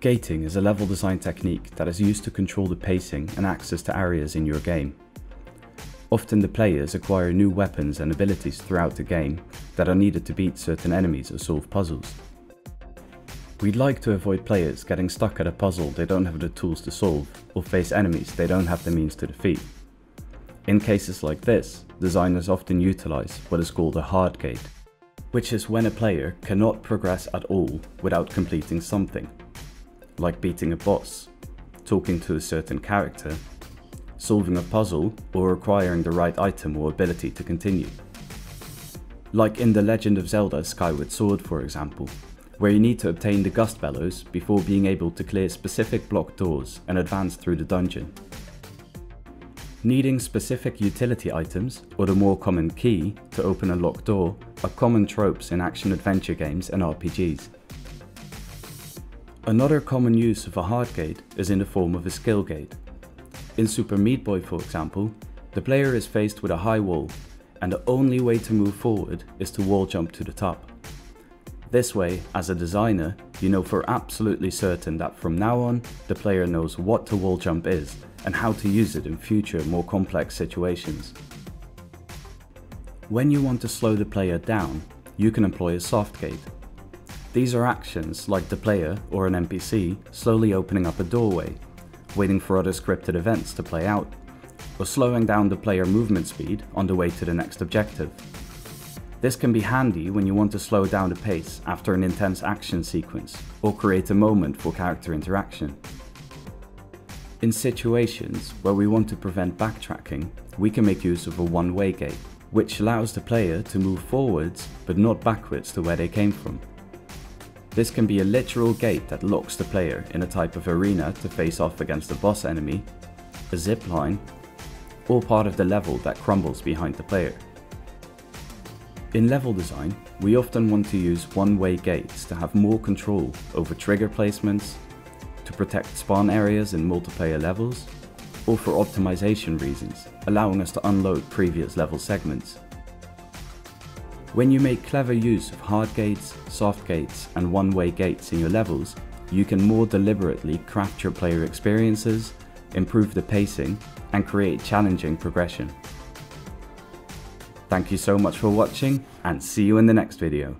Gating is a level design technique that is used to control the pacing and access to areas in your game. Often the players acquire new weapons and abilities throughout the game that are needed to beat certain enemies or solve puzzles. We'd like to avoid players getting stuck at a puzzle they don't have the tools to solve or face enemies they don't have the means to defeat. In cases like this, designers often utilize what is called a hard gate, which is when a player cannot progress at all without completing something, like beating a boss, talking to a certain character, solving a puzzle or acquiring the right item or ability to continue. Like in The Legend of Zelda Skyward Sword for example, where you need to obtain the Gust Bellows before being able to clear specific blocked doors and advance through the dungeon. Needing specific utility items, or the more common key, to open a locked door are common tropes in action-adventure games and RPGs. Another common use of a hard gate is in the form of a skill gate. In Super Meat Boy for example, the player is faced with a high wall, and the only way to move forward is to wall jump to the top. This way, as a designer, you know for absolutely certain that from now on, the player knows what the wall jump is and how to use it in future more complex situations. When you want to slow the player down, you can employ a soft gate. These are actions like the player or an NPC slowly opening up a doorway, waiting for other scripted events to play out, or slowing down the player movement speed on the way to the next objective. This can be handy when you want to slow down the pace after an intense action sequence, or create a moment for character interaction. In situations where we want to prevent backtracking, we can make use of a one-way gate, which allows the player to move forwards but not backwards to where they came from. This can be a literal gate that locks the player in a type of arena to face off against a boss enemy, a zip line, or part of the level that crumbles behind the player. In level design, we often want to use one-way gates to have more control over trigger placements, to protect spawn areas in multiplayer levels, or for optimization reasons, allowing us to unload previous level segments. When you make clever use of hard gates, soft gates and one-way gates in your levels, you can more deliberately craft your player experiences, improve the pacing and create challenging progression. Thank you so much for watching and see you in the next video.